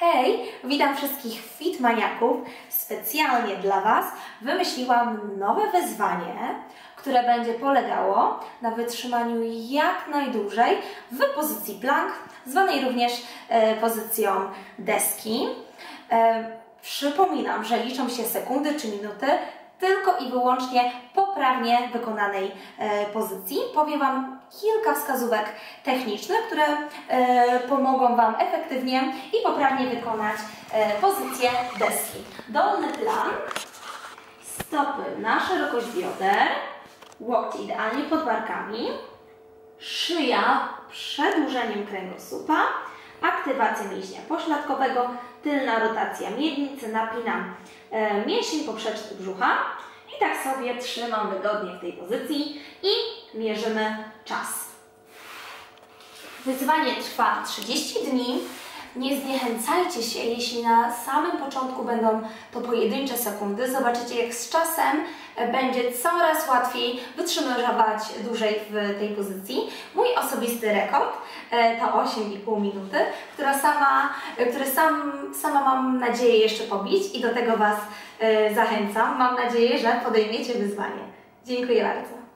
Hej, witam wszystkich fitmaniaków. Specjalnie dla Was wymyśliłam nowe wyzwanie, które będzie polegało na wytrzymaniu jak najdłużej w pozycji plank, zwanej również e, pozycją deski. E, przypominam, że liczą się sekundy czy minuty, tylko i wyłącznie poprawnie wykonanej e, pozycji. Powiem Wam kilka wskazówek technicznych, które e, pomogą Wam efektywnie i poprawnie wykonać e, pozycję deski. Dolny plan, stopy na szerokość bioder, łokcie idealnie pod barkami, szyja przedłużeniem kręgosłupa, aktywacja mięśnia pośladkowego, tylna rotacja miednicy, napinam mięsień poprzeczny brzucha i tak sobie trzymam wygodnie w tej pozycji i mierzymy czas. Wyzwanie trwa 30 dni. Nie zniechęcajcie się, jeśli na samym początku będą to pojedyncze sekundy. Zobaczycie, jak z czasem będzie coraz łatwiej wytrzymywać dłużej w tej pozycji. Mój osobisty rekord e, to 8,5 minuty, która sama, który sam, sama mam nadzieję jeszcze pobić i do tego Was e, zachęcam. Mam nadzieję, że podejmiecie wyzwanie. Dziękuję bardzo.